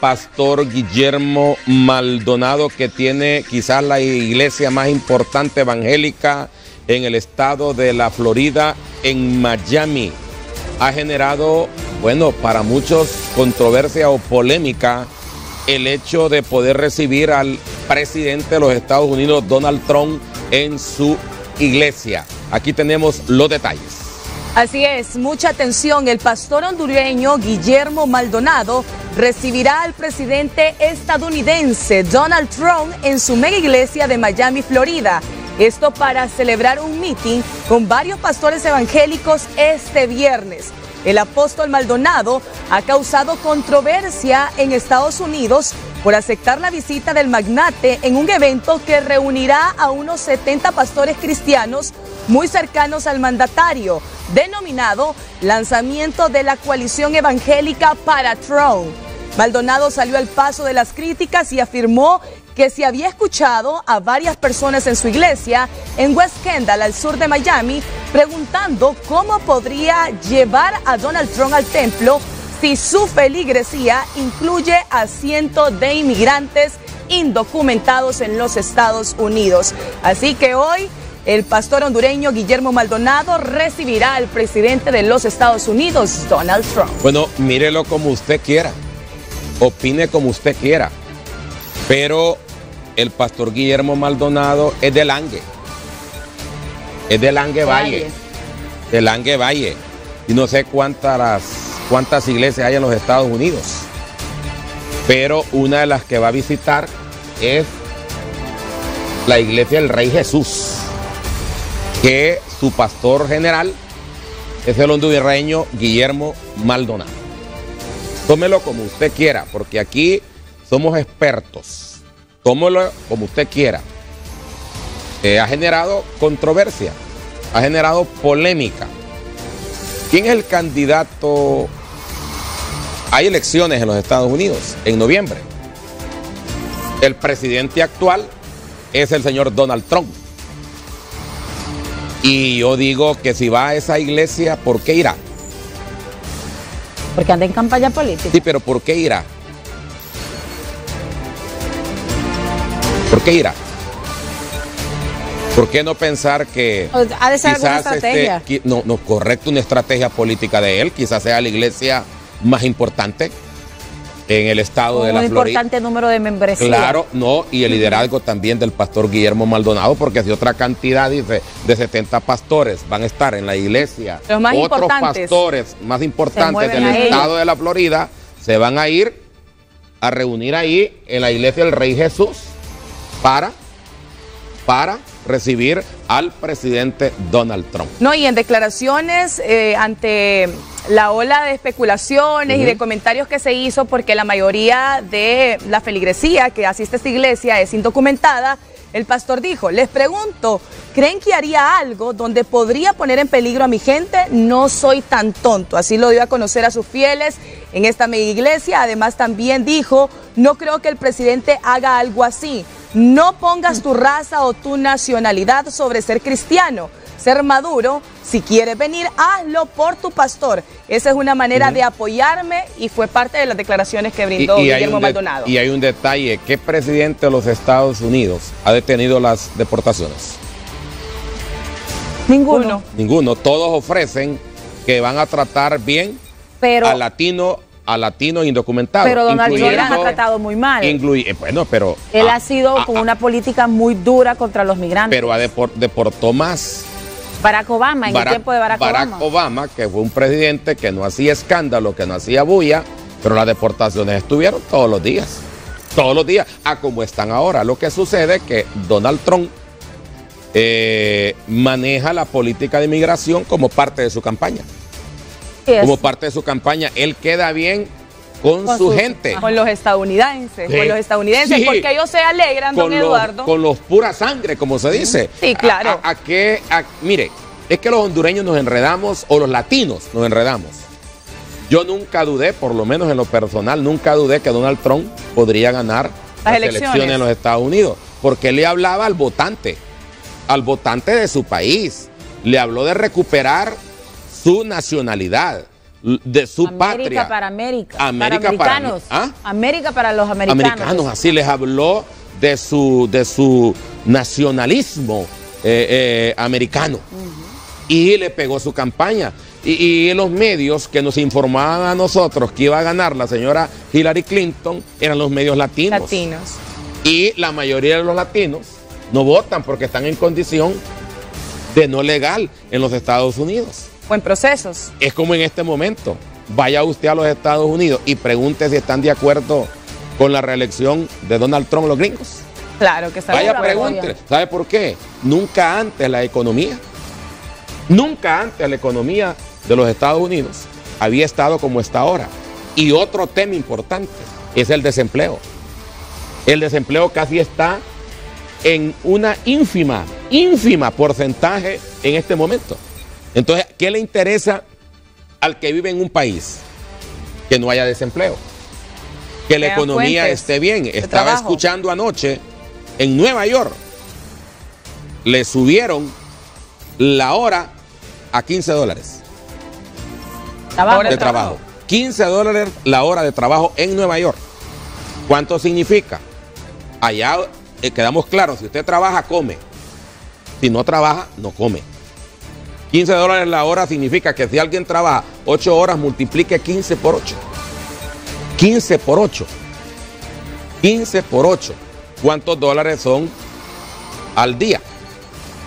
pastor Guillermo Maldonado, que tiene quizás la iglesia más importante evangélica en el estado de la Florida, en Miami. Ha generado, bueno, para muchos controversia o polémica el hecho de poder recibir al presidente de los Estados Unidos, Donald Trump, en su iglesia. Aquí tenemos los detalles. Así es, mucha atención. El pastor hondureño Guillermo Maldonado recibirá al presidente estadounidense Donald Trump en su mega iglesia de Miami, Florida. Esto para celebrar un meeting con varios pastores evangélicos este viernes. El apóstol Maldonado ha causado controversia en Estados Unidos por aceptar la visita del magnate en un evento que reunirá a unos 70 pastores cristianos muy cercanos al mandatario, denominado Lanzamiento de la Coalición Evangélica para Trump. Maldonado salió al paso de las críticas y afirmó que se había escuchado a varias personas en su iglesia en West Kendall, al sur de Miami, preguntando cómo podría llevar a Donald Trump al templo si su feligresía incluye a cientos de inmigrantes indocumentados en los Estados Unidos. Así que hoy el pastor hondureño Guillermo Maldonado recibirá al presidente de los Estados Unidos, Donald Trump. Bueno, mírelo como usted quiera, opine como usted quiera, pero el pastor Guillermo Maldonado es del Langue, es del Langue Valle, del Langue Valle, y no sé cuántas, cuántas iglesias hay en los Estados Unidos, pero una de las que va a visitar es la iglesia del Rey Jesús que su pastor general es el hondureño Guillermo Maldonado. Tómelo como usted quiera, porque aquí somos expertos. Tómelo como usted quiera. Eh, ha generado controversia, ha generado polémica. ¿Quién es el candidato? Hay elecciones en los Estados Unidos en noviembre. El presidente actual es el señor Donald Trump. Y yo digo que si va a esa iglesia, ¿por qué irá? Porque anda en campaña política. Sí, pero ¿por qué irá? ¿Por qué irá? ¿Por qué no pensar que ha de ser alguna quizás estrategia? este, no, no, correcto, una estrategia política de él, quizás sea la iglesia más importante en el estado de un la Florida. importante número de membresía. Claro, no, y el liderazgo también del pastor Guillermo Maldonado, porque si otra cantidad dice de 70 pastores van a estar en la iglesia, Los más otros pastores más importantes del estado de la Florida se van a ir a reunir ahí en la iglesia del Rey Jesús para, para recibir al presidente Donald Trump. No, y en declaraciones eh, ante la ola de especulaciones y de comentarios que se hizo, porque la mayoría de la feligresía que asiste a esta iglesia es indocumentada, el pastor dijo, les pregunto, ¿creen que haría algo donde podría poner en peligro a mi gente? No soy tan tonto. Así lo dio a conocer a sus fieles en esta mega iglesia. Además también dijo, no creo que el presidente haga algo así. No pongas tu raza o tu nacionalidad sobre ser cristiano ser maduro, si quieres venir, hazlo por tu pastor. Esa es una manera de apoyarme y fue parte de las declaraciones que brindó hay Guillermo Maldonado. y hay un detalle, ¿qué presidente de los Estados Unidos ha detenido las deportaciones? Ninguno. Ninguno. Todos ofrecen que van a tratar bien Pero, a latino, a latinos indocumentados. pero Donald Trump los ha tratado muy mal. incluy- eh, bueno, pero. Él ha sido con una política muy dura contra los migrantes. Pero ha depor- deportó más. Barack Obama, en Barack- el tiempo de Barack, Obama. Obama, que fue un presidente que no hacía escándalo, que no hacía bulla, pero las deportaciones estuvieron todos los días. Todos los días, a como están ahora. Lo que sucede es que Donald Trump eh, maneja la política de inmigración como parte de su campaña. Es- Como parte de su campaña. Él queda bien con, Con su gente. Con los estadounidenses, Sí. con los estadounidenses, Sí. porque ellos se alegran, don con los, Eduardo. con los pura sangre, como se dice. Sí, claro. A, a- a qué- a- mire, es que los hondureños nos enredamos, o los latinos nos enredamos. Yo nunca dudé, por lo menos en lo personal, nunca dudé que Donald Trump podría ganar las, elecciones. elecciones. en los Estados Unidos, porque él le hablaba al votante, al votante de su país. Le habló de recuperar su nacionalidad, de su América patria. para América. América para para- americanos. ¿Ah? América para los americanos. americanos, así les habló de su, de su nacionalismo eh, eh, americano. Y le pegó su campaña. Y, y los medios que nos informaban a nosotros que iba a ganar la señora Hillary Clinton eran los medios latinos. Latinos. Y la mayoría de los latinos no votan porque están en condición de no legal en los Estados Unidos. O en procesos. Es como en este momento. Vaya usted a los Estados Unidos y pregunte si están de acuerdo con la reelección de Donald Trump los gringos. Claro que está Vaya, pregúntele. ¿Sabe por qué? Nunca antes la economía, nunca antes la economía de los Estados Unidos había estado como está ahora. Y otro tema importante es el desempleo. El desempleo casi está en una ínfima, ínfima porcentaje en este momento. Entonces, ¿qué le interesa al que vive en un país? Que no haya desempleo. Que la economía fuentes esté bien. Estaba trabajo. escuchando anoche en Nueva York. Le subieron la hora a 15 dólares Trabajo. De trabajo. 15 dólares la hora de trabajo en Nueva York. ¿Cuánto significa? Allá eh, quedamos claros, si usted trabaja, come. Si no trabaja, no come. 15 dólares la hora significa que si alguien trabaja 8 horas, multiplique 15 por 8. 15 por 8. 15 por 8. ¿Cuántos dólares son al día?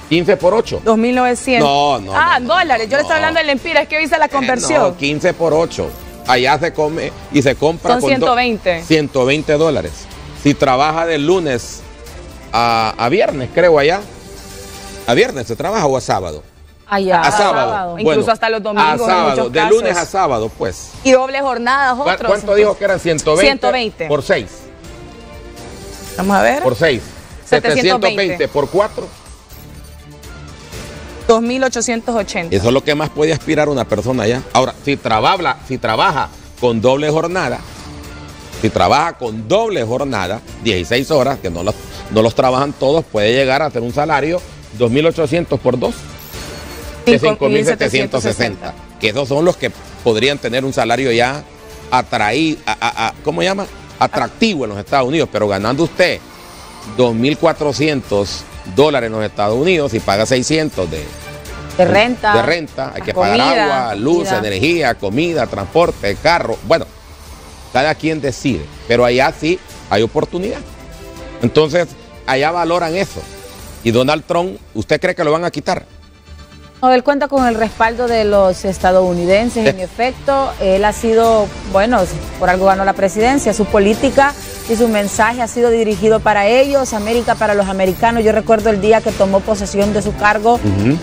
15 por 8. 2.900. No, no, Ah, no, no, dólares. Yo le estoy no. hablando en lempiras. Es que hoy hice la Eh, conversión. no, 15 por 8. Allá se come y se compra Son con do- 120. 120 dólares. Si trabaja de lunes a, a viernes, creo allá. ¿A viernes se trabaja o a sábado? Allá. a sábado. Incluso hasta los domingos A sábado. de casos. lunes a sábado, pues. Y doble jornadas ¿Cu- otros. ¿Cuánto dijo que eran? 120. 120. Por 6. Vamos a ver. Por 6. 720. 720 por 4. 2.880. Eso es lo que más puede aspirar una persona allá. Ahora, si trabaja, si trabaja con doble jornada, si trabaja con doble jornada, 16 horas, que no los, no los trabajan todos, puede llegar a tener un salario 2.800 por 2, de 5.760. Que esos son los que podrían tener un salario ya atraído, ¿cómo se llama? Atractivo en los Estados Unidos, pero ganando usted 2.400 dólares en los Estados Unidos y paga 600 de, De renta. de renta, hay que pagar agua, luz, comida. energía, comida, transporte, carro. Bueno, cada quien decide, pero allá sí hay oportunidad. Entonces, allá valoran eso. Y Donald Trump, ¿usted cree que lo van a quitar? No, él cuenta con el respaldo de los estadounidenses. En efecto, él ha sido, bueno, por algo ganó la presidencia. Su política y su mensaje ha sido dirigido para ellos, América para los americanos. Yo recuerdo el día que tomó posesión de su cargo,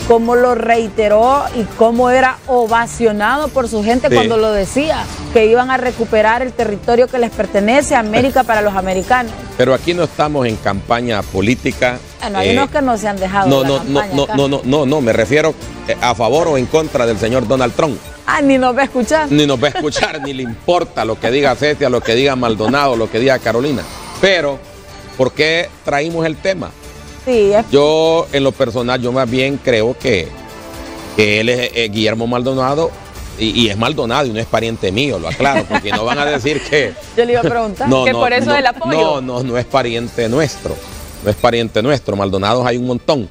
cómo lo reiteró y cómo era ovacionado por su gente Sí. cuando lo decía, que iban a recuperar el territorio que les pertenece, América para los americanos. Pero aquí no estamos en campaña política. Bueno, hay eh, unos que no se han dejado. no, la no, no, campaña no, no, no, no, no, me refiero eh, a favor o en contra del señor Donald Trump. Ah, ni nos va a escuchar. ni nos va a escuchar, ni le importa lo que diga Cetia, lo que diga Maldonado, lo que diga Carolina. Pero, ¿por qué traímos el tema? Sí, es Yo, en lo personal, yo más bien creo que, que él es eh, Guillermo Maldonado y, y es Maldonado y no es pariente mío, lo aclaro, porque no van a decir que... Yo le iba a preguntar. No, Que no, por eso no, el apoyo. No, no, no es pariente nuestro. No es pariente nuestro. Maldonados hay un montón.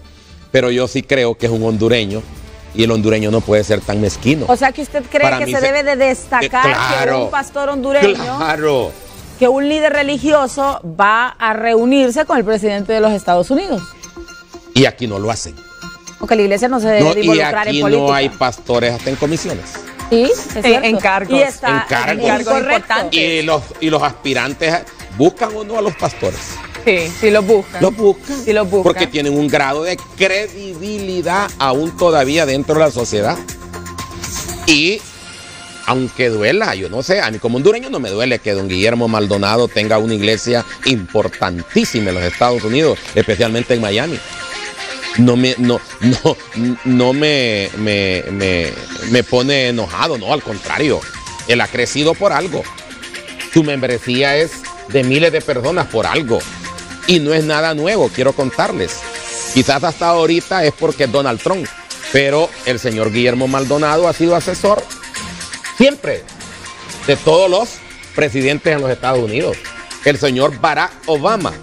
Pero yo sí creo que es un hondureño y el hondureño no puede ser tan mezquino. O sea que usted cree Para que se se- debe de destacar Eh, claro. que un pastor hondureño, Claro. que un líder religioso va a reunirse con el presidente de los Estados Unidos. Y aquí no lo hacen. Porque la iglesia no se debe No, de y involucrar aquí en política. no hay pastores hasta en comisiones. Sí, es En- cierto. en cargos. Y está importantes. Y los, y los aspirantes buscan o no a los pastores. Sí, sí lo buscan. Los buscan. Sí los buscan. Porque tienen un grado de credibilidad aún todavía dentro de la sociedad. Y aunque duela, yo no sé, a mí como hondureño no me duele que don Guillermo Maldonado tenga una iglesia importantísima en los Estados Unidos, especialmente en Miami. No me, no, no, no me, me, me, me pone enojado, no, al contrario. Él ha crecido por algo. Su membresía es de miles de personas por algo. Y no es nada nuevo, quiero contarles. Quizás hasta ahorita es porque es Donald Trump, pero el señor Guillermo Maldonado ha sido asesor Siempre. De todos los presidentes en los Estados Unidos. El señor Barack Obama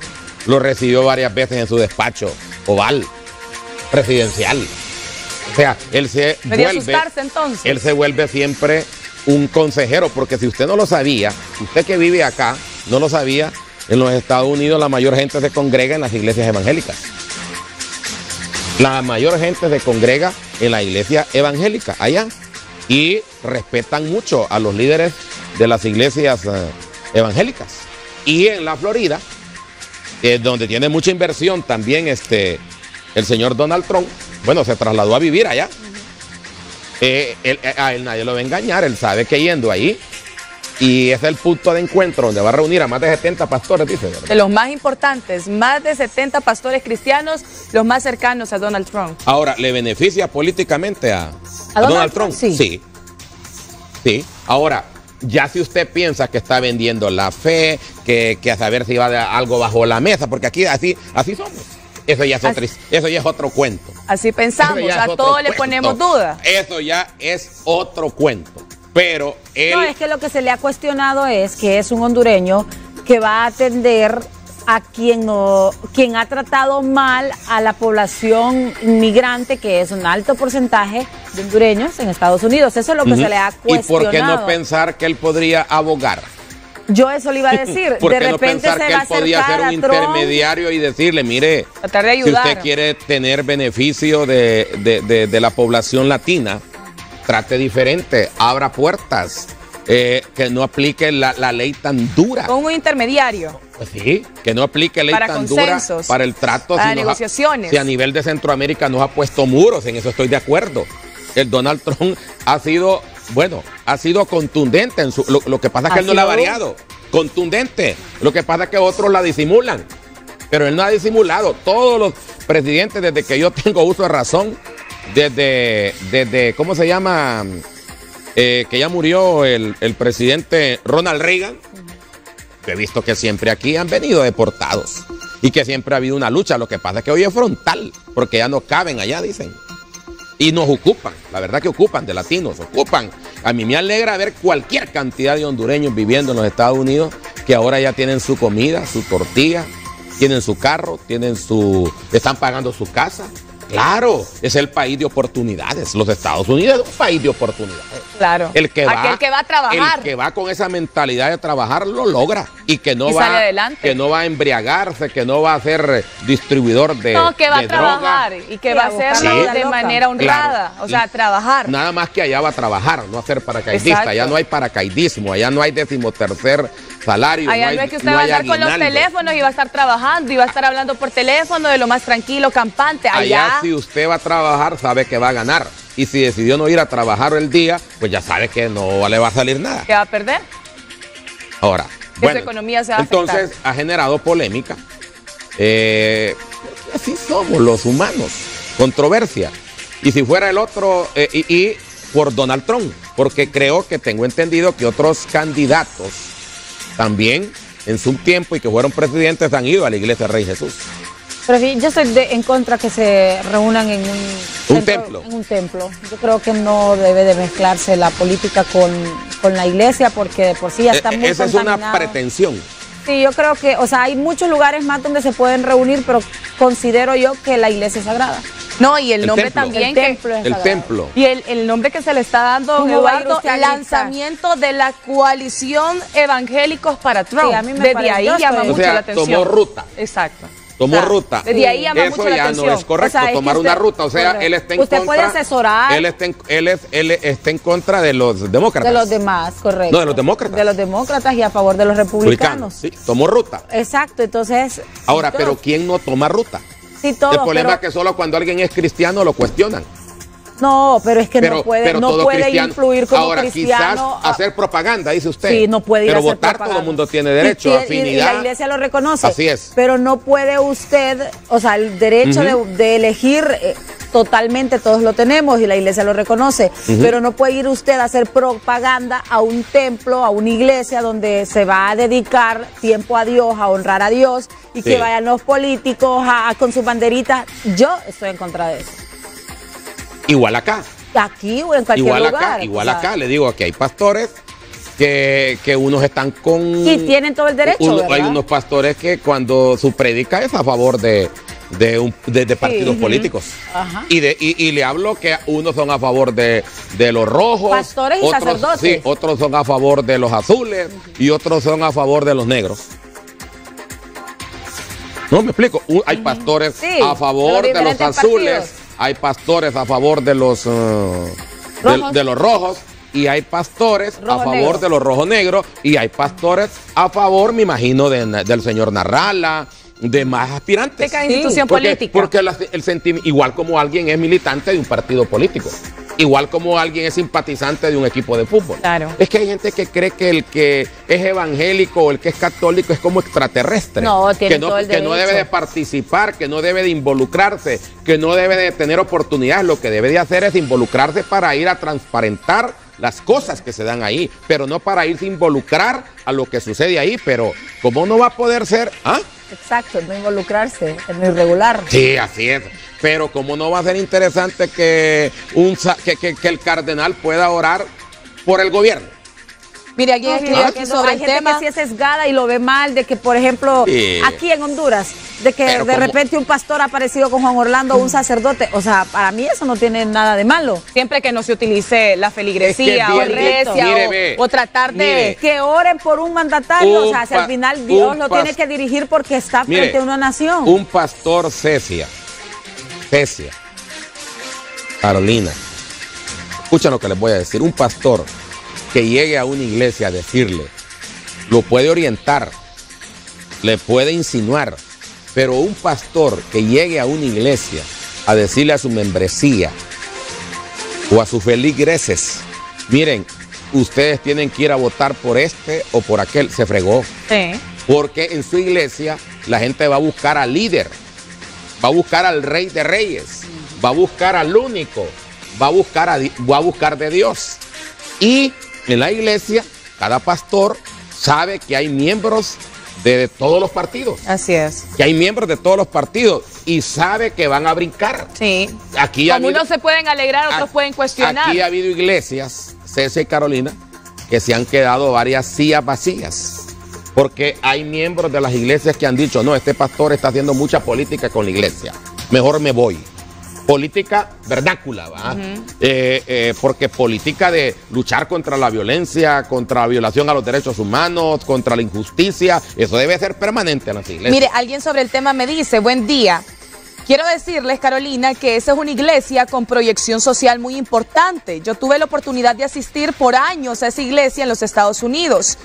lo recibió varias veces en su despacho oval presidencial. O sea, él se vuelve, asustarse entonces. él se vuelve siempre un consejero, porque si usted no lo sabía, usted que vive acá, no lo sabía, en los Estados Unidos la mayor gente se congrega en las iglesias evangélicas. La mayor gente se congrega en la iglesia evangélica allá y respetan mucho a los líderes de las iglesias eh, evangélicas. Y en la Florida, eh, donde tiene mucha inversión también este, el señor Donald Trump, bueno, se trasladó a vivir allá. Eh, él- eh, a él nadie lo va a engañar, él sabe que yendo ahí, y es el punto de encuentro donde va a reunir a más de 70 pastores, dice. ¿verdad? De los más importantes, más de 70 pastores cristianos, los más cercanos a Donald Trump. Ahora, ¿le beneficia políticamente a, ¿A Donald Trump? Sí. sí. Sí. Ahora, ya si usted piensa que está vendiendo la fe, que, que a saber si va de algo bajo la mesa, porque aquí así, así somos. Eso ya es, Así- otro, eso ya es otro cuento. Así pensamos, a todo le cuento. ponemos duda. Eso ya es otro cuento. Pero él. No, es que lo que se le ha cuestionado es que es un hondureño que va a atender a quien no, quien ha tratado mal a la población inmigrante, que es un alto porcentaje de hondureños en Estados Unidos. Eso es lo que se le ha ¿Y cuestionado. por qué no pensar que él podría abogar? Yo eso le iba a decir. ¿Por de qué no repente pensar se que va él podía ser un intermediario y decirle, mire, si usted quiere tener beneficio de, de- de- de la población latina, trate diferente, abra puertas, eh, que no aplique la, la ley tan dura. Con un intermediario. Pues sí, que no aplique ley Para tan dura para el trato. para si ha- negociaciones. si a nivel de Centroamérica nos ha puesto muros, en eso estoy de acuerdo. El Donald Trump ha sido, bueno, ha sido contundente en su. Lo, lo que pasa es que él no la ha variado. Contundente. Lo que pasa es que otros la disimulan. Pero él no ha disimulado. Todos los presidentes, desde que yo tengo uso de razón, desde, desde ¿cómo se llama? Eh, que ya murió el, el presidente Ronald Reagan. He visto que siempre aquí han venido deportados y que siempre ha habido una lucha. Lo que pasa es que hoy es frontal, porque ya no caben allá, dicen. Y nos ocupan, la verdad que ocupan de latinos, ocupan. A mí me alegra ver cualquier cantidad de hondureños viviendo en los Estados Unidos que ahora ya tienen su comida, su tortilla, tienen su carro, tienen su, están pagando su casa. Claro, es el país de oportunidades. Los Estados Unidos es un país de oportunidades. Claro. El que va, Aquel que va a trabajar. El que va con esa mentalidad de trabajar lo logra y que no Y va sale adelante. que no va a embriagarse, que no va a ser eh, distribuidor de no, que va a trabajar droga. y que va a hacerlo de manera honrada. Claro. O sea, trabajar. Nada más que allá va a trabajar, no a ser paracaidista. Exacto. Allá no hay paracaidismo, allá no hay decimotercer salario. Allá no, hay, es que usted no va a andar con los teléfonos y va a estar trabajando y va a estar hablando por teléfono de lo más tranquilo, campante. Allá Allá, si usted va a trabajar, sabe que va a ganar. Y si decidió no ir a trabajar el día, pues ya sabe que no le va a salir nada. ¿qué va a perder? Ahora, Que su economía se va a entonces ha generado polémica. Eh, así somos los humanos, controversia. Y si fuera el otro, eh, y, y por Donald Trump, porque creo que tengo entendido que otros candidatos también en su tiempo y que fueron presidentes han ido a la iglesia Rey Jesús. Pero sí, yo estoy de- en contra que se reúnan en un, centro- templo. En un templo. Yo creo que no debe de mezclarse la política con, con la iglesia porque de por sí ya está Eh, muy Esa es una pretensión. Sí, yo creo que, o sea, hay muchos lugares más donde se pueden reunir, pero considero yo que la iglesia es sagrada. No, y el, El nombre templo. también El que- templo es El templo. Y el, el nombre que se le está dando, ¿Cómo va a ir Eduardo, usted a listar? lanzamiento de la coalición Evangélicos para Trump. Sí, a mí me Desde parece- ahí llama O mucho sea, la atención. tomó ruta. Exacto. Tomó O sea, ruta. Desde ahí llama Eso mucho la ya atención. no es correcto, O sea, es tomar una usted- ruta. O sea, correcto. él está en Usted contra. puede asesorar. Él está en, él es- él está en contra de los demócratas. De los demás, correcto. No, de los demócratas. De los demócratas y a favor de los republicanos. Sí, tomó ruta. Exacto, entonces. Ahora, pero ¿quién no toma ruta? Sí, todos, El problema pero- es que solo cuando alguien es cristiano lo cuestionan. No, pero es que pero, no puede, no puede cristiano- influir como Ahora, cristiano. quizás hacer propaganda, dice usted. Sí, no puede Pero votar propaganda. todo el mundo tiene derecho, Y- y- afinidad. Y, la iglesia lo reconoce. Así es. Pero no puede usted, o sea, el derecho de, de elegir eh, totalmente todos lo tenemos y la iglesia lo reconoce. Pero no puede ir usted a hacer propaganda a un templo, a una iglesia donde se va a dedicar tiempo a Dios, a honrar a Dios y Sí. que vayan los políticos a- a- con sus banderitas. Yo estoy en contra de eso. Igual acá. aquí o en cualquier igual lugar. acá, igual acá, le digo que hay pastores que, que unos están con... Y tienen todo el derecho, hay unos pastores que cuando su prédica es a favor de, de, un- de- de partidos políticos. Ajá. Y, de, y, y le hablo que unos son a favor de, de los rojos. Pastores y otros, sacerdotes. Sí, otros son a favor de los azules y otros son a favor de los negros. No me explico. Hay pastores Sí, a favor de los azules, partidos. Hay pastores a favor de los, eh, de- los rojos y hay pastores Rojo a favor negro. de los rojos negros y hay pastores a favor, me imagino, de- del señor Narrala, de más aspirantes. De cada institución Porque, política. porque la- el sentimi- igual como alguien es militante de un partido político. Igual como alguien es simpatizante de un equipo de fútbol. Claro. Es que hay gente que cree que el que es evangélico o el que es católico es como extraterrestre. No, tiene que no, todo el que no debe de participar, que no debe de involucrarse, que no debe de tener oportunidades. Lo que debe de hacer es involucrarse para ir a transparentar las cosas que se dan ahí, pero no para irse a involucrar a lo que sucede ahí. Pero, ¿cómo no va a poder ser? ¿Ah? Exacto, no involucrarse en lo irregular. Sí, así es. Pero como no va a ser interesante que, un, que, que- que el cardenal pueda orar por el gobierno. Mire, alguien No, escribió fíjate aquí sobre hay el gente tema. que sí es sesgada y lo ve mal, de que, por ejemplo, Sí. aquí en Honduras, de que Pero de como- repente un pastor ha aparecido con Juan Orlando, un sacerdote. O sea, para mí eso no tiene nada de malo. Siempre que no se utilice la feligresía Es que o iglesia mire, o- tratar de... mire. Que oren por un mandatario, Un o sea, si al final Dios lo tiene que dirigir porque está Mire, frente a una nación. Un pastor Cecia, Cecia, Carolina. Escuchen lo que les voy a decir. Un pastor que llegue a una iglesia a decirle, lo puede orientar, le puede insinuar, pero un pastor que llegue a una iglesia a decirle a su membresía o a sus feligreses, miren, ustedes tienen que ir a votar por este o por aquel, se fregó. Sí. Porque en su iglesia la gente va a buscar al líder, va a buscar al rey de reyes, va a buscar al único, va a buscar, a, va a buscar de Dios. Y en la iglesia, cada pastor sabe que hay miembros de todos los partidos, Así es. que hay miembros de todos los partidos y sabe que van a brincar. Sí. Aquí ha Como habido- unos se pueden alegrar, otros Aquí- pueden cuestionar. Aquí ha habido iglesias, César y Carolina, que se han quedado varias sillas vacías. Porque hay miembros de las iglesias que han dicho, no, este pastor está haciendo mucha política con la iglesia. Mejor me voy. Política vernácula, ¿va? Eh, eh, porque política de luchar contra la violencia, contra la violación a los derechos humanos, contra la injusticia, eso debe ser permanente en las iglesias. Mire, alguien sobre el tema me dice, buen día. Quiero decirles, Carolina, que esa es una iglesia con proyección social muy importante. Yo tuve la oportunidad de asistir por años a esa iglesia en los Estados Unidos.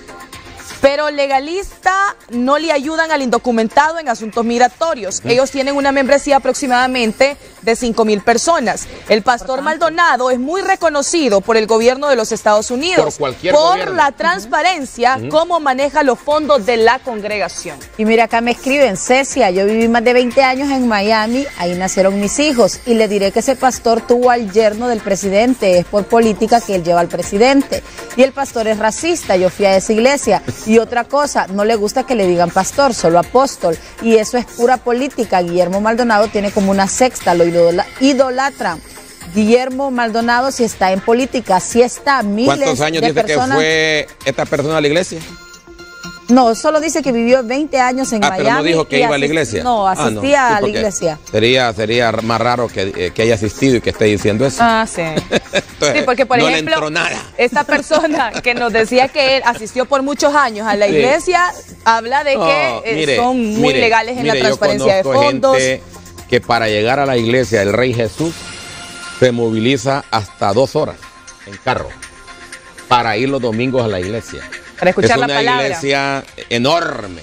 Pero legalista no le ayudan al indocumentado en asuntos migratorios. Ellos tienen una membresía aproximadamente de 5 mil personas. El pastor Maldonado es muy reconocido por el gobierno de los Estados Unidos Por cualquier por la transparencia, cómo maneja los fondos de la congregación. Y mira, acá me escriben, Cecia, yo viví más de 20 años en Miami, ahí nacieron mis hijos, y le diré que ese pastor tuvo al yerno del presidente, es por política que él lleva al presidente. Y el pastor es racista, yo fui a esa iglesia. Y otra cosa, no le gusta que le digan pastor, solo apóstol. Y eso es pura política. Guillermo Maldonado tiene como una sexta, lo idola- idolatran. Guillermo Maldonado si está en política, si está miles ¿Cuántos años de dice personas. que fue esta persona a la iglesia? No, solo dice que vivió 20 años en Ah, Miami. pero no dijo que iba a la iglesia. No, Ah, asistía a la iglesia. Sería, sería más raro que, eh, que haya asistido y que esté diciendo eso. Ah, sí. Entonces, Sí, porque por no ejemplo, le entró nada. esta persona que nos decía que él asistió por muchos años a la Sí. iglesia, habla de No, que eh, mire, son muy mire, legales en mire, la yo transparencia de fondos. gente que para llegar a la iglesia del Rey Jesús se moviliza hasta dos horas en carro para ir los domingos a la iglesia. Para escuchar es la una palabra. iglesia enorme.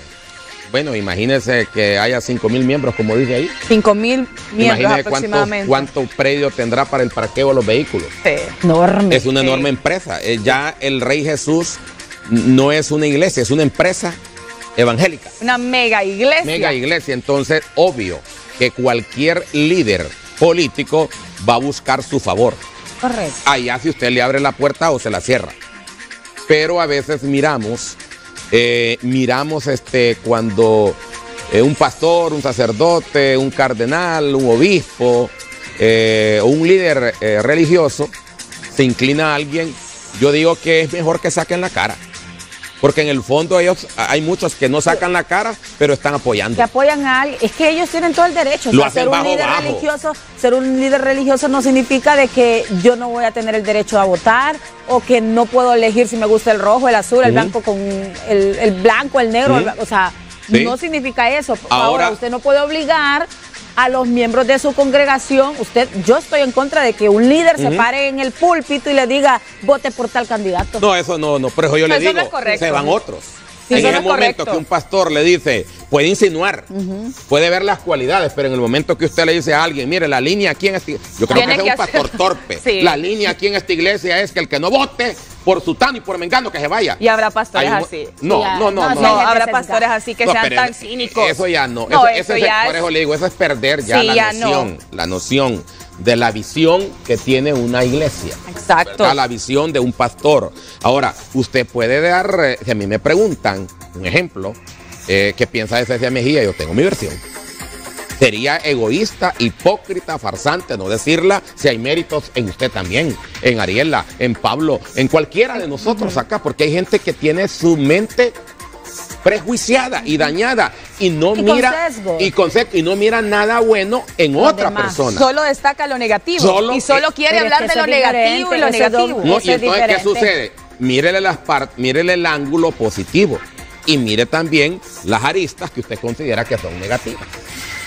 Bueno, imagínese que haya cinco mil miembros, como dice ahí. 5 mil miembros Imagínese cuánto, aproximadamente. cuánto predio tendrá para el parqueo de los vehículos. Sí. Enorme. Es una Sí. enorme empresa. Eh, ya el Rey Jesús no es una iglesia, es una empresa evangélica. Una mega iglesia. Mega iglesia. Entonces, obvio que cualquier líder político va a buscar su favor. Correcto. Allá si usted le abre la puerta o se la cierra. Pero a veces miramos, eh, miramos este cuando eh, un pastor, un sacerdote, un cardenal, un obispo, eh, un líder religioso se inclina a alguien, yo digo que es mejor que saquen la cara. Porque en el fondo ellos, hay muchos que no sacan la cara, pero están apoyando. Que apoyan a alguien. Es que ellos tienen todo el derecho. O Lo sea, hacen ser un bajo, líder bajo. religioso, ser un líder religioso no significa de que yo no voy a tener el derecho a votar o que no puedo elegir si me gusta el rojo, el azul, el blanco con el, el blanco, el negro, el- o sea, Sí. no significa eso. Ahora- Ahora usted no puede obligar a los miembros de su congregación, usted, yo estoy en contra de que un líder se pare en el púlpito y le diga, vote por tal candidato. No, eso no, no, por eso yo le Eso no digo, es correcto. se van otros. Sí, en ese no es momento correcto. que un pastor le dice, puede insinuar, puede ver las cualidades, pero en el momento que usted le dice a alguien, mire, la línea aquí en esta yo creo Tiene que es que un pastor torpe. Sí. La línea aquí en esta iglesia es que el que no vote por Sutano y por Mengano que se vaya. Y habrá pastores un- así. No, Ya, no, no, no, no. habrá pastores así que No, sean tan eso- cínicos. Eso ya no. No, eso, eso eso es- ya por es- eso le digo, eso es perder ya Sí, la ya no. noción, la noción de la visión que tiene una iglesia. Exacto. ¿verdad? La visión de un pastor. Ahora, usted puede dar, eh, si a mí me preguntan, un ejemplo, eh, ¿qué piensa de Cecilia Mejía? Yo tengo mi versión. Sería egoísta, hipócrita, farsante no decirla si hay méritos en usted también, en Ariela, en Pablo, en cualquiera de nosotros acá, porque hay gente que tiene su mente prejuiciada y dañada y no Y mira y con sesgo, y no mira nada bueno en Los otra demás. persona. Solo destaca lo negativo. Solo- y solo eh, quiere hablar de lo negativo y lo negativo. No, y es entonces, ¿qué diferente. sucede? Mírele, las mírele el ángulo positivo y mire también las aristas que usted considera que son negativas.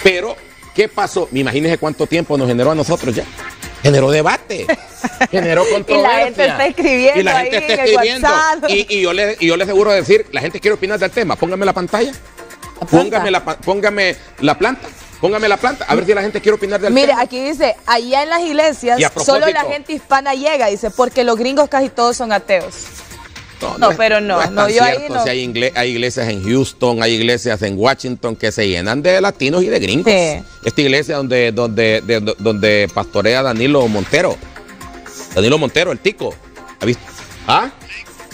Pero, ¿qué pasó? Imagínese cuánto tiempo nos generó a nosotros ya. Generó debate, generó controversia. gente está escribiendo Y la gente ahí está escribiendo. Y, y yo le, y yo le aseguro decir, la gente quiere opinar del tema. Póngame la pantalla. Póngame la, póngame la planta. Póngame la planta. A ver si la gente quiere opinar del Mire, tema. aquí dice, allá en las iglesias Y solo la gente hispana llega, dice, porque los gringos casi todos son ateos. No, es- pero no, es no, tan yo ahí cierto. no. Si hay, igle- hay iglesias en Houston, hay iglesias en Washington que se llenan de latinos y de gringos. Sí. Esta iglesia donde, donde, de- donde pastorea Danilo Montero. Danilo Montero, el tico. ¿Ha visto? ¿Ah?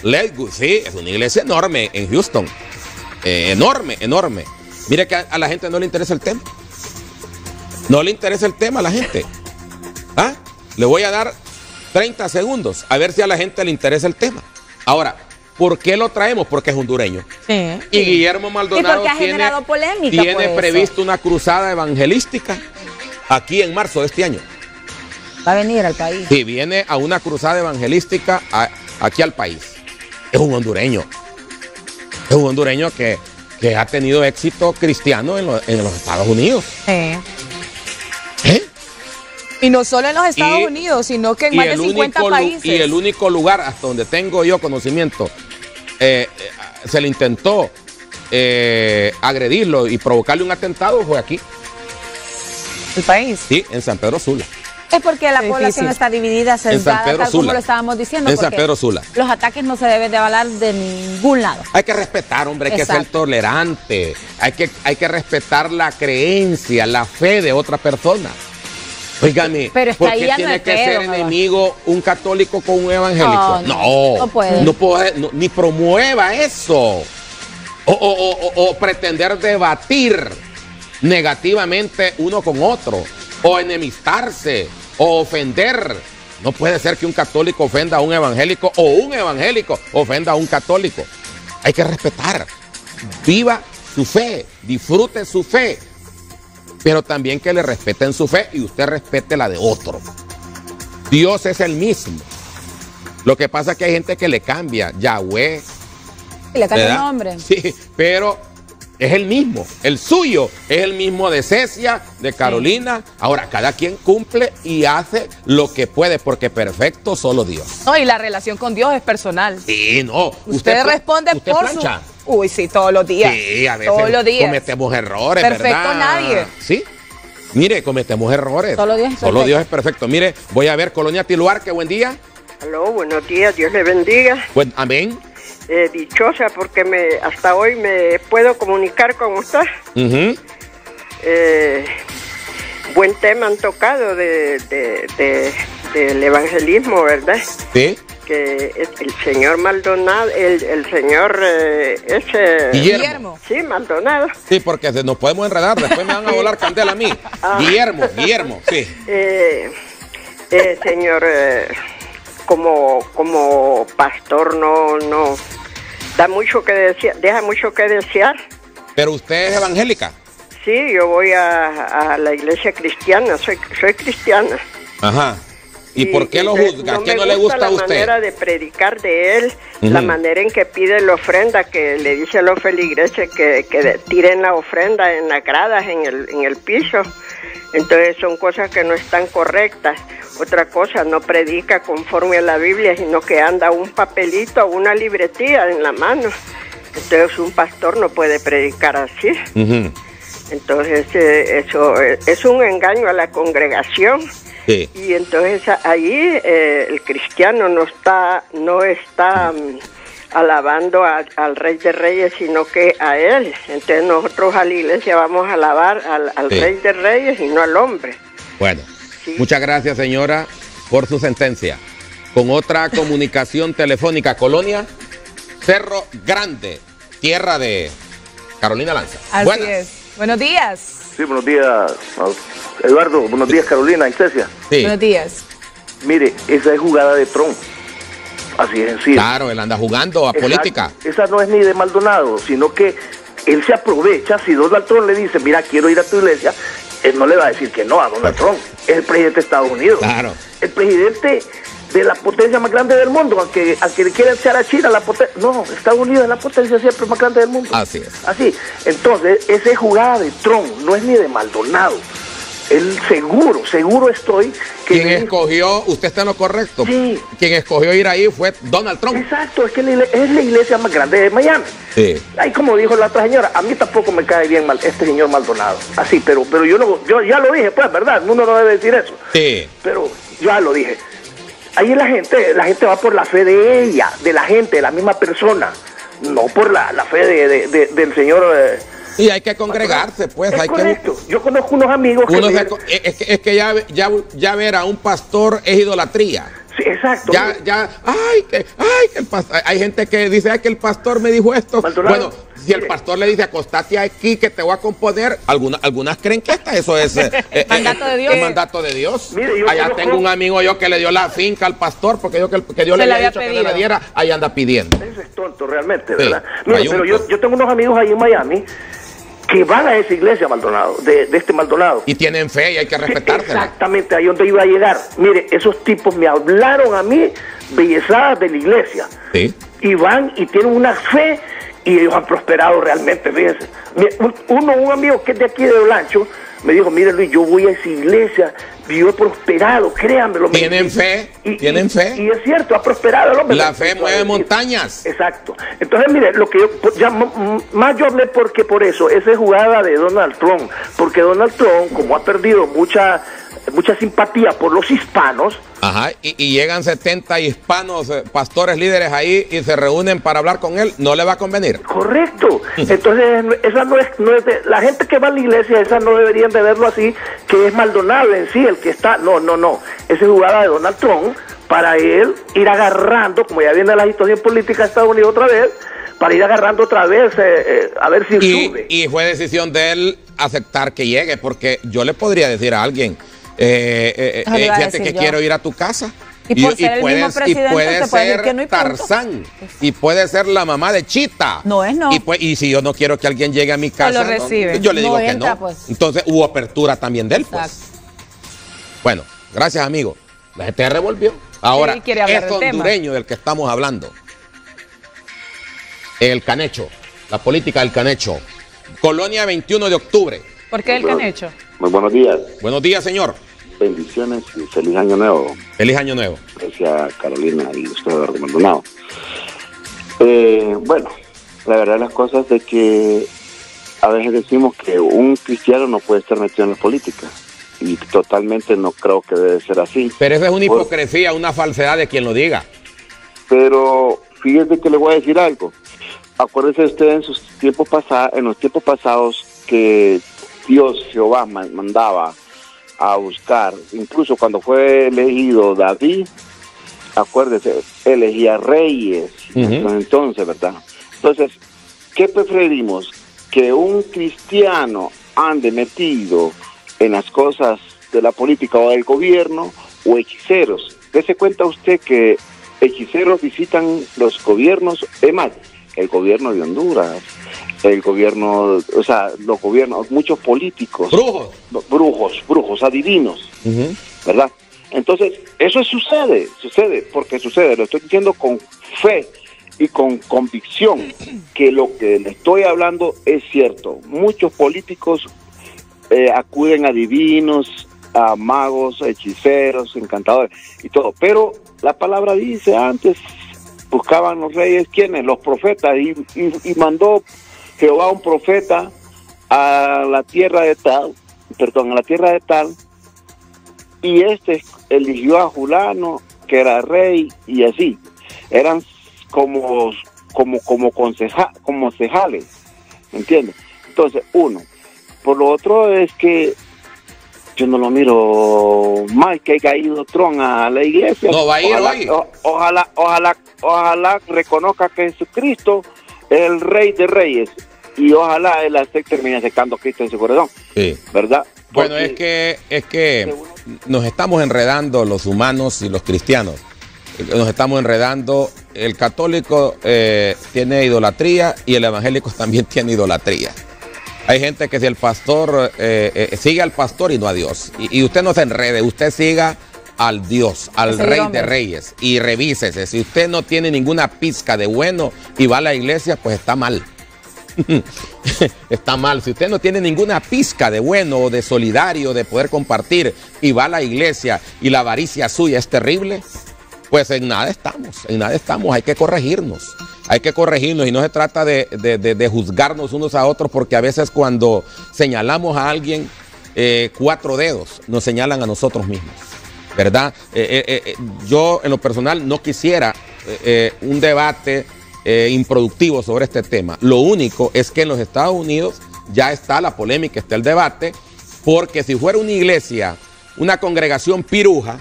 Lakewood, sí, es una iglesia enorme en Houston. Eh, enorme, enorme. Mire que a, a la gente no le interesa el tema. No le interesa el tema a la gente. ¿Ah? Le voy a dar 30 segundos a ver si a la gente le interesa el tema. Ahora, ¿por qué lo traemos? Porque es hondureño. Sí. Y Guillermo Maldonado ha tiene, generado polémica tiene previsto una cruzada evangelística aquí en marzo de este año. Va a venir al país. Sí, viene a una cruzada evangelística a- aquí al país. Es un hondureño. Es un hondureño que, que ha tenido éxito cristiano en, lo- en los Estados Unidos. Sí. Y no solo en los Estados Y- Unidos, sino que en más de el 50 único lu- países. Y el único lugar hasta donde tengo yo conocimiento, eh, eh, se le intentó eh, agredirlo y provocarle un atentado fue aquí, El país. sí, en San Pedro Sula. Es porque la Qué población difícil. está dividida, sesgada, Pedro tal como Sula. lo estábamos diciendo. En San Pedro Sula. Los ataques no se deben de avalar de ningún lado. Hay que respetar, hombre, hay que ser Exacto. tolerante, hay que, hay que respetar la creencia, la fe de otra persona. Oígame, Pero ¿por qué tiene que ser enemigo un católico con un evangélico? No, no, puede. no puede, ni promueva eso. O, o- o- o- o pretender debatir negativamente uno con otro, o enemistarse, o ofender. No puede ser que un católico ofenda a un evangélico o un evangélico ofenda a un católico. Hay que respetar. Viva su fe, disfrute su fe, pero también que le respeten su fe y usted respete la de otro. Dios es el mismo. Lo que pasa es que hay gente que le cambia. Yahweh, Y le cambia el nombre. Sí, pero es el mismo. El suyo es el mismo de Cecia, de Carolina. Ahora, cada quien cumple y hace lo que puede, porque perfecto solo Dios. No, y la relación con Dios es personal. Sí, no. Usted, responde usted por plancha. su. Uy, sí, todos los días. Sí, a veces Todos los días. cometemos errores, Perfecto ¿verdad? nadie. Sí. Mire, cometemos errores. Solo Dios es Solo perfecto. Dios es perfecto. Mire, voy a ver Colonia Tiluar, que buen día. Aló, buenos días, Dios le bendiga. Pues, amén. Eh, dichosa porque me hasta hoy me puedo comunicar con usted. Eh, buen tema han tocado de, de- de- del evangelismo, ¿verdad? Sí. Que el señor Maldonado, el, el señor eh, ese... Guillermo. Sí, Maldonado. Sí, porque nos podemos enredar, después me van a volar candela a mí. Ah. Guillermo, Guillermo, sí. Eh, eh, señor, eh, como, como pastor no, no, da mucho que desear, deja mucho que desear. Pero usted es evangélica. Sí, yo voy a, a la iglesia cristiana, soy, soy cristiana. Ajá. ¿Y, por qué lo juzga? ¿A me quién no le gusta a la usted? manera de predicar de él, la manera en que pide la ofrenda, que le dice a los feligreses que, que tiren la ofrenda en las gradas, en el, en el piso. Entonces son cosas que no están correctas. Otra cosa, no predica conforme a la Biblia, sino que anda un papelito una libretilla en la mano. Entonces un pastor no puede predicar así. Entonces eh, eso eh, es un engaño a la congregación. Sí. Y entonces ahí eh, el cristiano no está, no está mm, alabando a- al Rey de Reyes, sino que a él. Entonces nosotros a la iglesia vamos a alabar al, al Sí. Rey de Reyes y no al hombre. Bueno, Sí. muchas gracias, señora, por su sentencia. Con otra comunicación telefónica, Colonia, Cerro Grande, tierra de Carolina Lanza. Así Buenas. es. Buenos días. Sí, buenos días, Eduardo. Buenos días, Carolina, Iglesia. Sí, Buenos días. Mire, esa es jugada de Trump. Así es sencillo. claro, él anda jugando a Exacto. política. Esa no es ni de Maldonado, sino que él se aprovecha. Si Donald Trump le dice, mira, quiero ir a tu iglesia, él no le va a decir que no a Donald Trump. Es el presidente de Estados Unidos. Claro. El presidente de la potencia más grande del mundo, aunque, aunque le quiera echar a China la potencia. No, Estados Unidos es la potencia siempre más grande del mundo. Así es. Así. Entonces, esa es jugada de Trump, no es ni de Maldonado. Él seguro, seguro estoy que. Quien escogió, usted está en lo correcto. Sí. Quien escogió ir ahí fue Donald Trump. Exacto, es que la es la iglesia más grande de Miami. Sí. Ahí como dijo la otra señora, a mí tampoco me cae bien mal este señor Maldonado. Así, pero pero yo no yo ya lo dije, pues, ¿verdad? Uno no debe decir eso. Sí. Pero ya lo dije. Ahí la gente, la gente va por la fe de ella, de la gente, de la misma persona, no por la, la fe de, de- de- del señor. eh, Y hay que congregarse, pues. es hay que correcto. Yo conozco unos amigos que Uno se co- es, que, es que ya, ya, ya ver a un pastor es idolatría. Sí, exacto. Ya, ya, ay, que, ay, que el pastor, hay gente que dice, ay, que el pastor me dijo esto. Maldonado, bueno, si el mire. pastor le dice, acostate aquí que te voy a componer, algunas, algunas creen que esta, eso es eh, eh, Mandato de Dios. un mandato de Dios. Mire, yo Allá conozco- tengo un amigo yo que le dio la finca al pastor porque yo que, que Dios Se le la había había dicho que le pedido. la diera, ahí anda pidiendo. Eso es tonto realmente, Sí, ¿verdad? Mire, hay un- pero yo, yo tengo unos amigos ahí en Miami que van a esa iglesia Maldonado, de, de este Maldonado. Y tienen fe y hay que respetársela. Exactamente, ahí donde iba a llegar. Mire, esos tipos me hablaron a mí bellezadas de la iglesia. Sí. Y van y tienen una fe y ellos han prosperado realmente, fíjense. Uno, un amigo que es de aquí de Blancho, me dijo, mire Luis, yo voy a esa iglesia, yo he prosperado, créanmelo. me- Tienen fe, y- tienen y- fe. Y es cierto, ha prosperado el hombre. La fe mueve montañas. Exacto. Entonces, mire, lo que yo, pues, ya más yo hablé porque por eso, esa es jugada de Donald Trump, porque Donald Trump, como ha perdido mucha, mucha simpatía por los hispanos, Ajá, y, y llegan 70 hispanos, eh, pastores líderes ahí y se reúnen para hablar con él, no le va a convenir. correcto. Entonces, esa no es, no es de, la gente que va a la iglesia, esa no deberían de verlo así, que es Maldonado en sí, el que está, no, no, no, esa es jugada de Donald Trump para él ir agarrando, como ya viene la situación política de Estados Unidos otra vez, para ir agarrando otra vez, eh, eh, a ver si Y, sube. y fue decisión de él aceptar que llegue, porque yo le podría decir a alguien, eh, eh, eh, fíjate que yo. quiero ir a tu casa. Y por ser el mismo presidente, y puede te puede decir ser que no y. Tarzán. Puede ser la mamá de Chita. No es no. Y, pues, y si yo no quiero que alguien llegue a mi casa, lo recibe. yo le digo No que entra, no. pues. Entonces hubo apertura también de él. Pues. Bueno, gracias amigo. La gente revolvió. Ahora, hablar es hondureño del que estamos hablando. El canecho, la política del canecho. Colonia 21 de octubre. ¿Por qué el? Muy buenos días, Buenos días, señor. Bendiciones y feliz año nuevo. Feliz año nuevo. Gracias Carolina y usted Eduardo Maldonado. Eh, bueno, la verdad las cosas de que a veces decimos que un cristiano no puede estar metido en la política y totalmente no creo que debe ser así. Pero eso es una hipocresía, una falsedad de quien lo diga. Pero fíjese que le voy a decir algo. Acuérdese usted en sus tiempos pasados, en los tiempos pasados que Dios Jehová ma- mandaba a buscar, incluso cuando fue elegido David, acuérdese, elegía reyes, entonces, ¿verdad? Entonces, ¿qué preferimos? Que un cristiano ande metido en las cosas de la política o del gobierno o hechiceros. Dese cuenta usted que hechiceros visitan los gobiernos, es más, el gobierno de Honduras, el gobierno, o sea, los gobiernos, muchos políticos, Brujos. brujos, brujos, adivinos. ¿verdad? Entonces, eso sucede, sucede, porque sucede, lo estoy diciendo con fe y con convicción, que lo que le estoy hablando es cierto. Muchos políticos eh, acuden a divinos, a magos, a hechiceros, encantadores y todo, pero la palabra dice antes, buscaban los reyes, ¿quiénes? Los profetas, y, y- y mandó Jehová un profeta a la tierra de tal, perdón, a la tierra de tal, y este eligió a Julano, que era rey, y así. Eran como, como, como, conseja, como concejales, ¿entiendes? Entonces, uno. Por lo otro es que yo no lo miro mal que haya ido Tron a la iglesia. No va a ir ojalá, hoy. o- ojalá, ojalá, ojalá reconozca que Jesucristo es el rey de reyes. Y ojalá él ace- termine aceptando a Cristo en su corazón, Sí. ¿verdad? Bueno, es que, es que nos estamos enredando los humanos y los cristianos. Nos estamos enredando. El católico eh, tiene idolatría y el evangélico también tiene idolatría. Hay gente que si el pastor eh, eh, sigue al pastor y no a Dios. Y, y usted no se enrede, usted siga al Dios, al Rey de. Reyes y revísese. Si usted no tiene ninguna pizca de bueno y va a la iglesia, pues está mal. está mal. Si usted no tiene ninguna pizca de bueno o de solidario, de poder compartir y va a la iglesia y la avaricia suya es terrible, pues en nada estamos, en nada estamos. Hay que corregirnos, hay que corregirnos y no se trata de, de- de- de juzgarnos unos a otros porque a veces cuando señalamos a alguien, eh, cuatro dedos nos señalan a nosotros mismos. ¿Verdad? Eh, eh, eh, yo en lo personal no quisiera un debate improductivo sobre este tema. Lo único es que en los Estados Unidos ya está la polémica, está el debate, porque si fuera una iglesia, una congregación piruja,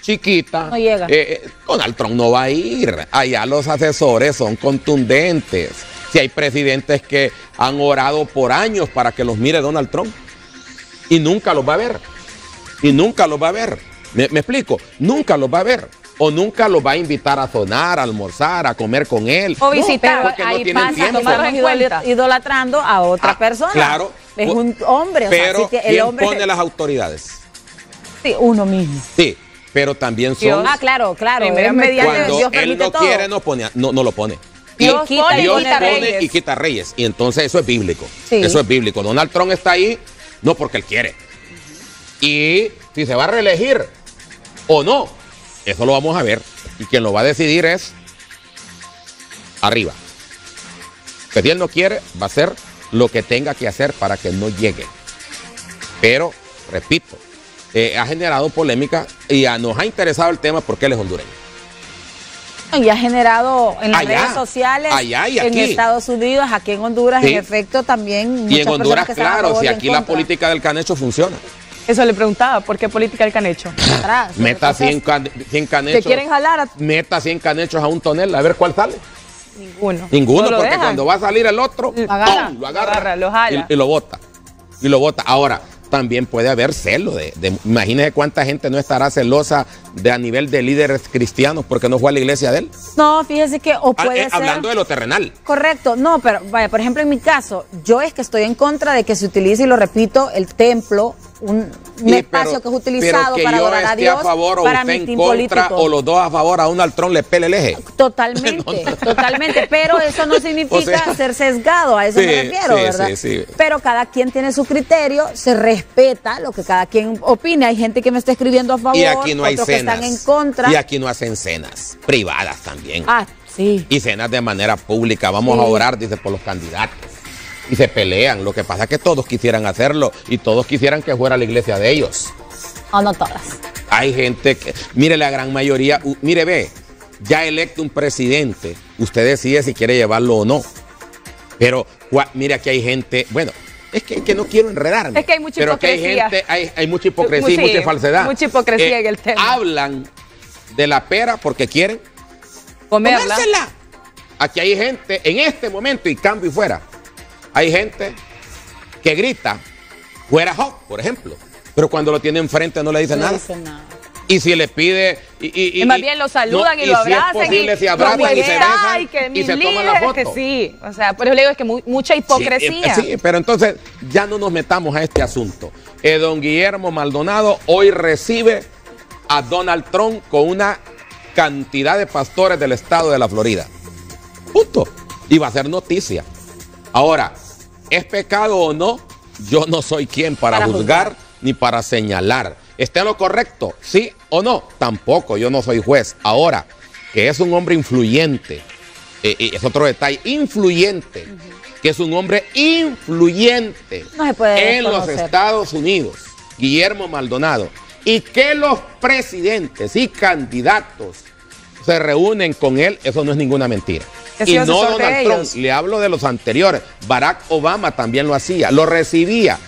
chiquita, No llega. Donald Trump no va a ir. Allá los asesores son contundentes. Si hay presidentes que han orado por años para que los mire Donald Trump y nunca los va a ver. Y nunca los va a ver. ¿Me, me explico? Nunca los va a ver. O nunca los va a invitar a sonar, a almorzar, a comer con él. O No, visitar. no ahí tienen pasa idol- idolatrando a otra Ah, persona. Claro. Es un hombre. o sea, Pero así que el ¿quién hombre. pone las autoridades? Sí, uno mismo. Sí, pero también son... Dios. Ah, claro, claro. Primero es mediante Cuando Dios él no todo. quiere, no, pone, no, no lo pone. Y Dios pone y quita pone reyes. y quita reyes. Y entonces eso es bíblico. Sí. Eso es bíblico. Donald Trump está ahí no porque él quiere. Y si se va a reelegir o no, eso lo vamos a ver. Y quien lo va a decidir es arriba. Que si él no quiere, va a hacer lo que tenga que hacer para que no llegue. Pero, repito, eh, ha generado polémica y a- nos ha interesado el tema porque él es hondureño. Y ha generado en las Allá, redes sociales, allá y en. Estados Unidos, aquí en Honduras, Sí. en efecto, también. Y muchas en Honduras, personas que claro, si aquí la política del canecho funciona. Eso le preguntaba, ¿por qué política el canecho? Atrás, Meta entonces, 100, can- 100 ¿Te canechos. quieren jalar a Meta 100 canechos a un tonel, a ver cuál sale. ninguno? Ninguno, porque dejan. cuando va a salir el otro, Lo agarra, ¡pum! lo agarra, agarra, lo jala. Y, y lo bota. Y lo bota. Ahora, también puede haber celo. De, de- imagínese cuánta gente no estará celosa de a nivel de líderes cristianos porque no fue a la iglesia de él. No, fíjese que o Ah, puede eh, ser. hablando de lo terrenal. Correcto, no, pero vaya, por ejemplo, en mi caso, yo es que estoy en contra de que se utilice, y lo repito, el templo, un, un Sí, espacio pero- que es utilizado pero que para yo adorar a Dios a favor o para usted en contra político. o los dos a favor a Donald Trump le pele el eje. Totalmente, totalmente, pero eso no significa O sea, ser sesgado, a eso sí, me refiero, sí, ¿verdad? sí, sí. Pero cada quien tiene su criterio, se respeta lo que cada quien opine. Hay gente que me está escribiendo a favor, Y aquí no hay otros que cenas. están en contra. Y aquí no hacen cenas privadas también. Ah, sí. y cenas de manera pública. Vamos a orar, dice, por los candidatos. Y se pelean. Lo que pasa es que todos quisieran hacerlo y todos quisieran que fuera la iglesia de ellos. O no todas. Hay gente que, mire la gran mayoría, mire ve, ya electo un presidente, usted decide si quiere llevarlo o no. Pero cua- mire aquí hay gente, bueno, es que, que no quiero enredarme. Es que hay mucha pero que hay hipocresía. gente, hay, hay mucha hipocresía y Sí, mucha falsedad. Eh, mucha hipocresía en el tema. Hablan de la pera porque quieren comérsela. Aquí hay gente, en este momento, y cambio y fuera, hay gente que grita, fuera Hawk, por ejemplo. Pero cuando lo tiene enfrente no le dice No nada. dice nada. Y si le pide. Y, y- y- Y más bien lo saludan no, y lo si es abrazan. posible, y se abrazan ¿cómo y se besan Y que y se toman la foto. que sí. O sea, por eso le digo es que mu- mucha hipocresía. Sí, eh, sí, pero entonces ya no nos metamos a este asunto. Eh, don Guillermo Maldonado hoy recibe a Donald Trump con una cantidad de pastores del estado de la Florida. Punto. Y va a ser noticia. Ahora, ¿es pecado o no? Yo no soy quien para, Para juzgar, juzgar. ni para señalar. ¿Está en lo correcto? ¿Sí o no? Tampoco, yo no soy juez. Ahora, que es un hombre influyente, eh, eh, es otro detalle, influyente, que es un hombre influyente No en los. Estados Unidos, Guillermo Maldonado, y que los presidentes y candidatos se reúnen con él, eso no es ninguna mentira. Y no Donald Trump, ellos. le hablo de los anteriores. Barack Obama también lo hacía, lo recibía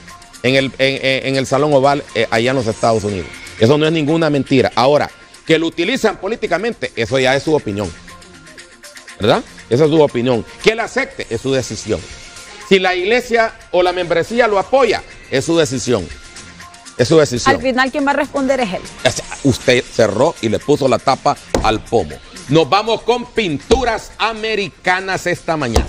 en el, en, el Salón Oval eh, allá en los Estados Unidos. Eso no es ninguna mentira. Ahora, que lo utilizan políticamente, eso ya es su opinión. ¿Verdad? Esa es su opinión. Que la acepte es su decisión. Si la iglesia o la membresía lo apoya, es su decisión. Es su decisión. Al final, quien va a responder es él. Usted cerró y le puso la tapa al pomo. Nos vamos con pinturas americanas esta mañana.